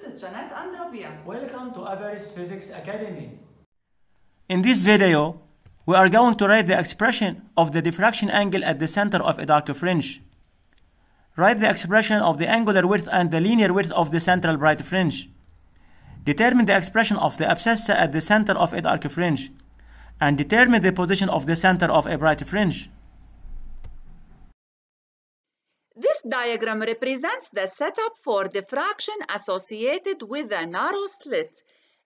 This is Janet and Welcome to Everest Physics Academy. In this video, we are going to write the expression of the diffraction angle at the center of a dark fringe. Write the expression of the angular width and the linear width of the central bright fringe. Determine the expression of the abscissa at the center of a dark fringe. And determine the position of the center of a bright fringe. This diagram represents the setup for diffraction associated with a narrow slit.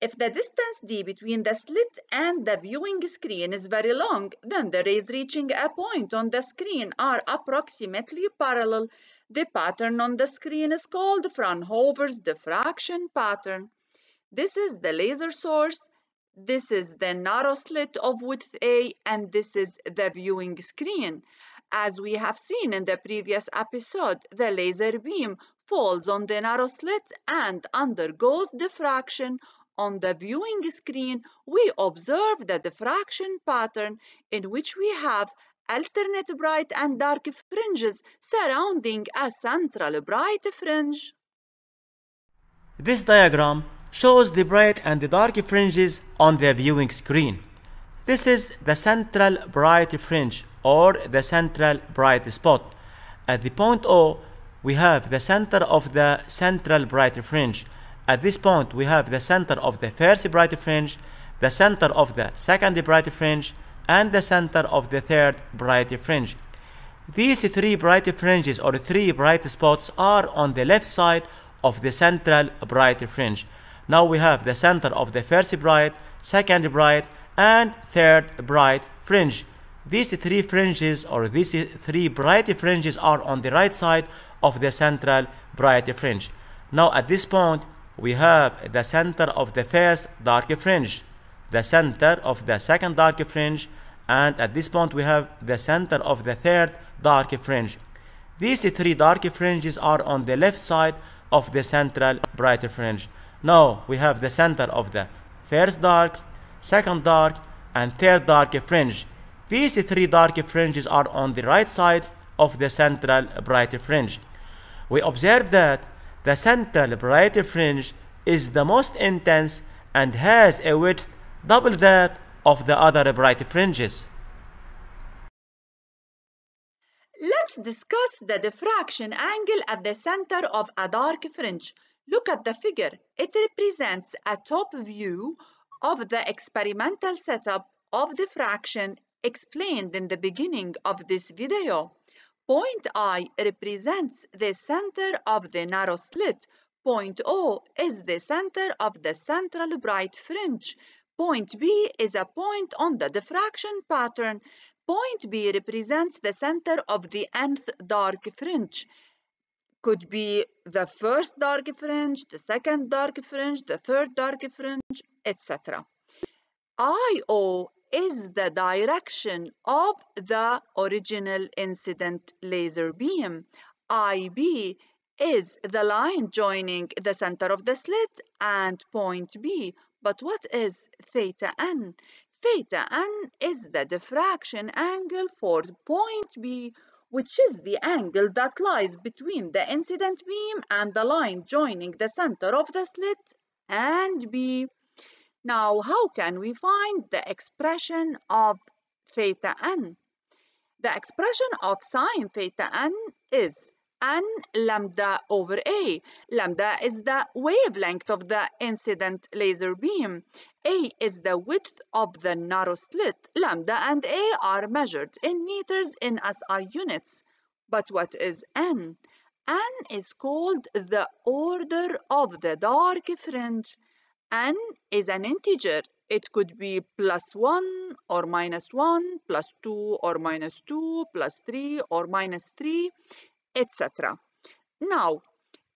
If the distance d between the slit and the viewing screen is very long, then the rays reaching a point on the screen are approximately parallel. The pattern on the screen is called Fraunhofer's diffraction pattern. This is the laser source, this is the narrow slit of width A, and this is the viewing screen. As we have seen in the previous episode, the laser beam falls on the narrow slit and undergoes diffraction. On the viewing screen, we observe the diffraction pattern in which we have alternate bright and dark fringes surrounding a central bright fringe. This diagram shows the bright and the dark fringes on the viewing screen. This is the central bright fringe or the central bright spot. At the point O, we have the center of the central bright fringe. At this point, we have the center of the first bright fringe, the center of the second bright fringe, and the center of the third bright fringe. These three bright fringes or three bright spots are on the left side of the central bright fringe. Now we have the center of the first bright, second bright, and third bright fringe. These three fringes or these three bright fringes are on the right side of the central bright fringe. Now at this point, we have the center of the first dark fringe, the center of the second dark fringe, and at this point we have the center of the third dark fringe. These three dark fringes are on the left side of the central bright fringe. Now we have the center of the first dark, second dark, and third dark fringe. These three dark fringes are on the right side of the central bright fringe. We observe that the central bright fringe is the most intense and has a width double that of the other bright fringes. Let's discuss the diffraction angle at the center of a dark fringe. Look at the figure. It represents a top view of the experimental setup of diffraction explained in the beginning of this video. Point I represents the center of the narrow slit. Point O is the center of the central bright fringe. Point B is a point on the diffraction pattern. Point B represents the center of the nth dark fringe. Could be the first dark fringe, the second dark fringe, the third dark fringe, etc. IO is the direction of the original incident laser beam. IB is the line joining the center of the slit and point B. But what is theta n? Theta n is the diffraction angle for point B, which is the angle that lies between the incident beam and the line joining the center of the slit and B. Now, how can we find the expression of theta n? The expression of sine theta n is n lambda over a. Lambda is the wavelength of the incident laser beam. A is the width of the narrow slit. Lambda and a are measured in meters in SI units. But what is n? n is called the order of the dark fringe. n is an integer. It could be plus 1 or minus 1, plus 2 or minus 2, plus 3 or minus 3, etc. Now,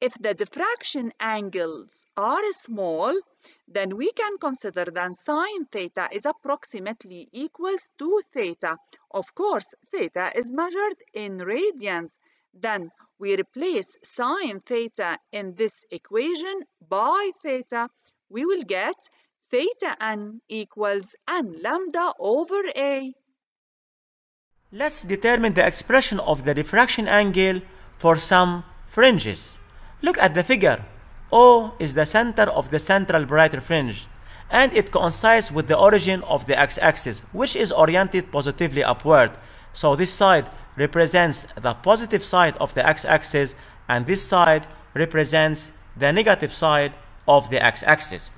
if the diffraction angles are small, then we can consider that sine theta is approximately equals to theta. Of course, theta is measured in radians. Then we replace sine theta in this equation by theta. We will get theta n equals n lambda over a. Let's determine the expression of the diffraction angle for some fringes. Look at the figure. O is the center of the central bright fringe and it coincides with the origin of the x-axis which is oriented positively upward. So this side represents the positive side of the x-axis and this side represents the negative side of the x-axis.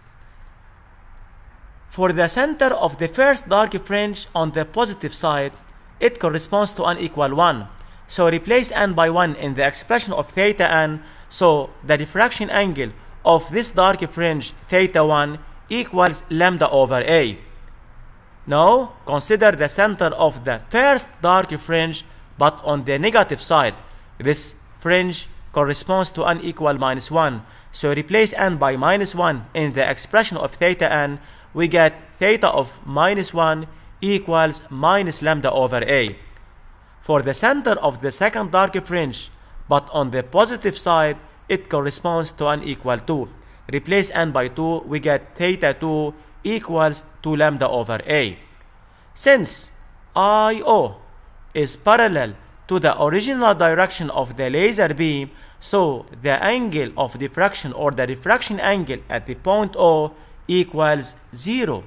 For the center of the first dark fringe on the positive side, it corresponds to n equal 1. So replace n by 1 in the expression of theta n, so the diffraction angle of this dark fringe theta 1 equals lambda over a. Now consider the center of the first dark fringe but on the negative side. This fringe corresponds to n equal minus 1. So replace n by minus 1 in the expression of theta n, we get theta of minus 1 equals minus lambda over a. For the center of the second dark fringe, but on the positive side, it corresponds to n equal 2. Replace n by 2, we get theta 2 equals 2 lambda over a. Since IO is parallel to the original direction of the laser beam, so the angle of diffraction or the diffraction angle at the point O equals 0.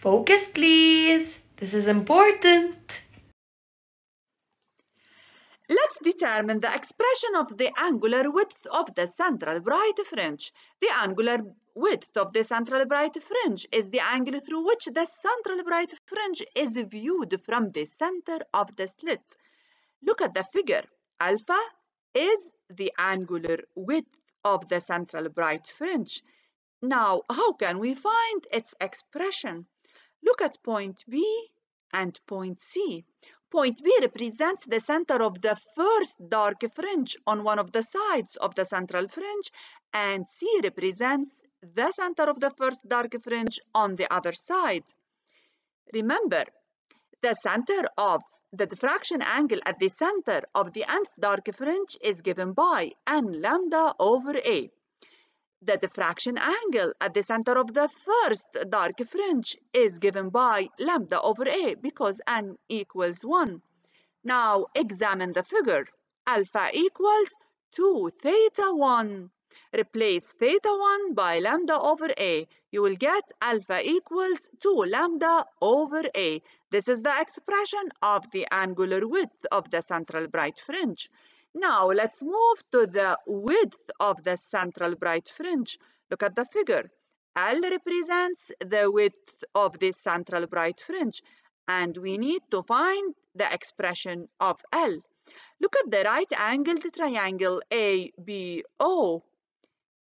Focus, please. This is important. Let's determine the expression of the angular width of the central bright fringe. The angular width of the central bright fringe is the angle through which the central bright fringe is viewed from the center of the slit. Look at the figure. Alpha is the angular width of the central bright fringe. Now, how can we find its expression? Look at point B and point C. Point B represents the center of the first dark fringe on one of the sides of the central fringe and C represents the center of the first dark fringe on the other side. Remember, the center of the diffraction angle at the center of the nth dark fringe is given by n lambda over A. The diffraction angle at the center of the first dark fringe is given by lambda over A because n equals 1. Now examine the figure. Alpha equals 2 theta 1. Replace theta 1 by lambda over A. You will get alpha equals 2 lambda over A. This is the expression of the angular width of the central bright fringe. Now let's move to the width of the central bright fringe. Look at the figure. L represents the width of the central bright fringe and we need to find the expression of L. Look at the right angled triangle ABO.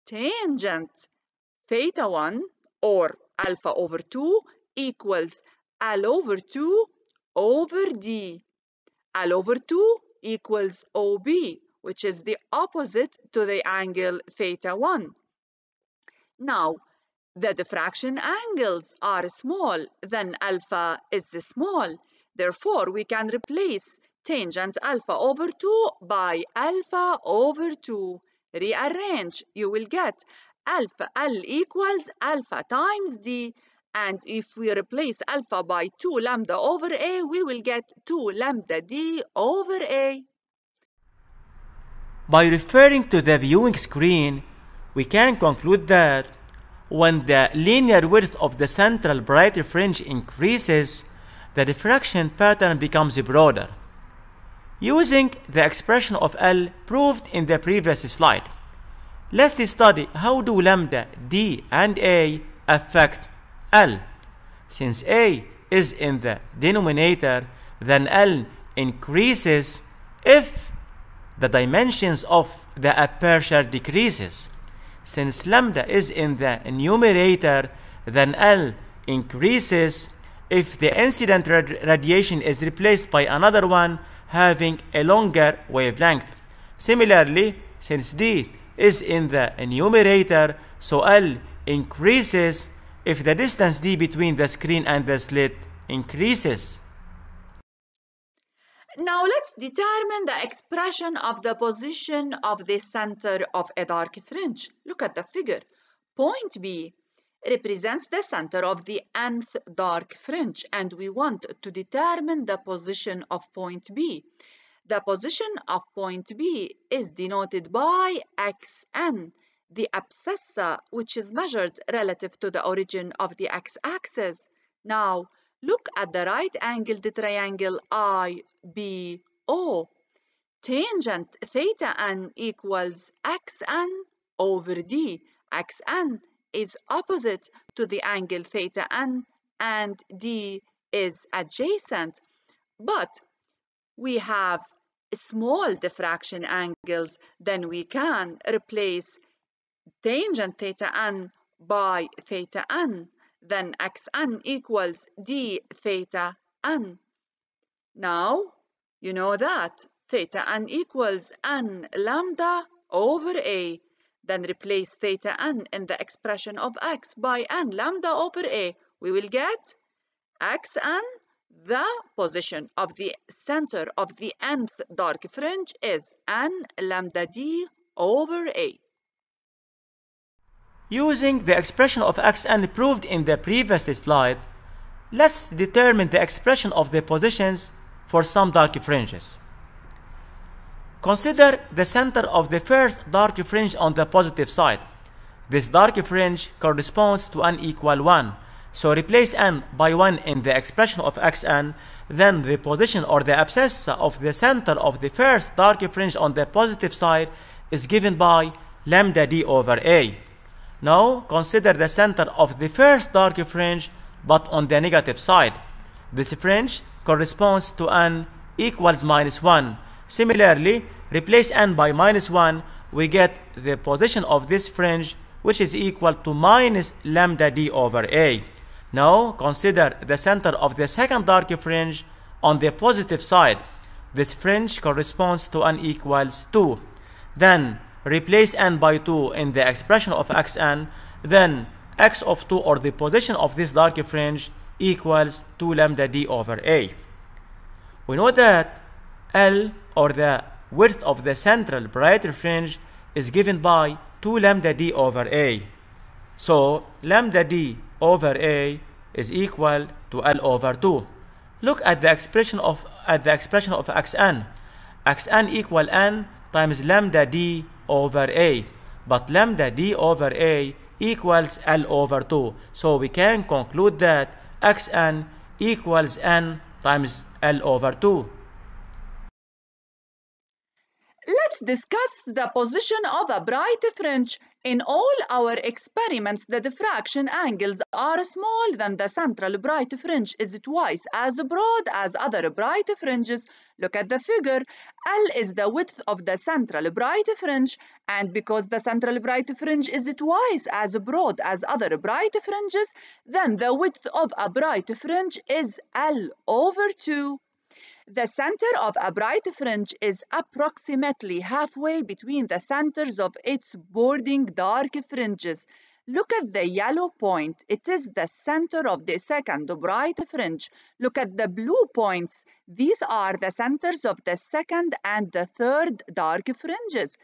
Tangent theta 1 or alpha over 2 equals L over 2 over D. L over 2 equals OB, which is the opposite to the angle theta 1. Now, the diffraction angles are small, then alpha is small. Therefore, we can replace tangent alpha over 2 by alpha over 2. Rearrange, you will get alpha L equals alpha times D and if we replace alpha by 2 lambda over A, we will get 2 lambda D over A. By referring to the viewing screen, we can conclude that when the linear width of the central bright fringe increases, the diffraction pattern becomes broader. Using the expression of L proved in the previous slide, let's study how do lambda, D, and A affect L. Since A is in the denominator, then L increases if the dimensions of the aperture decreases. Since lambda is in the numerator, then L increases if the incident rad radiation is replaced by another one having a longer wavelength. Similarly, since D is in the numerator, so L increases if the distance d between the screen and the slit increases. Now let's determine the expression of the position of the center of a dark fringe. Look at the figure. Point B represents the center of the nth dark fringe and we want to determine the position of point B. The position of point B is denoted by xn, the abscissa which is measured relative to the origin of the x-axis. Now, look at the right-angled triangle IBO. Tangent theta n equals xn over d. xn is opposite to the angle theta n and d is adjacent. But we have small diffraction angles, then we can replace tangent theta n by theta n. Then xn equals d theta n. Now, you know that theta n equals n lambda over a. Then replace theta n in the expression of x by n lambda over a. We will get xn the position of the center of the nth dark fringe is n lambda d over a. Using the expression of xn proved in the previous slide, let's determine the expression of the positions for some dark fringes. Consider the center of the first dark fringe on the positive side. This dark fringe corresponds to n equal 1, so replace n by 1 in the expression of xn, then the position or the abscissa of the center of the first dark fringe on the positive side is given by lambda d over a. Now consider the center of the first dark fringe but on the negative side. This fringe corresponds to n equals minus 1. Similarly, replace n by minus 1, we get the position of this fringe which is equal to minus lambda d over a. Now consider the center of the second dark fringe on the positive side. This fringe corresponds to n equals 2. Then replace n by 2 in the expression of xn, then x of 2 or the position of this dark fringe equals 2 lambda d over a. We know that L or the width of the central brighter fringe is given by 2 lambda d over a. So lambda d over a is equal to L over 2. Look at the expression of at the expression of xn. xn equal n times lambda d over a. But lambda d over a equals L over 2. So we can conclude that xn equals n times L over 2. Let's discuss the position of a bright fringe. In all our experiments, the diffraction angles are small than the central bright fringe is twice as broad as other bright fringes. Look at the figure. L is the width of the central bright fringe, and because the central bright fringe is twice as broad as other bright fringes, then the width of a bright fringe is L over 2. The center of a bright fringe is approximately halfway between the centers of its bordering dark fringes. Look at the yellow point. It is the center of the second bright fringe. Look at the blue points. These are the centers of the second and the third dark fringes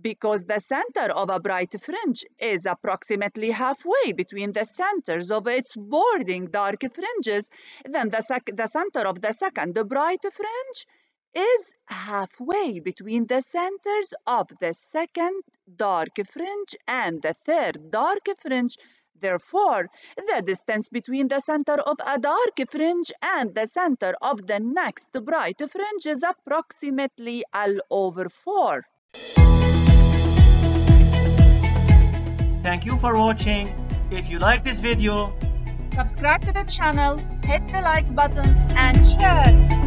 because the center of a bright fringe is approximately halfway between the centers of its bordering dark fringes, then the, the center of the second bright fringe is halfway between the centers of the second dark fringe and the third dark fringe. Therefore, the distance between the center of a dark fringe and the center of the next bright fringe is approximately L over 4. Thank you for watching. If you like this video, subscribe to the channel, hit the like button and share.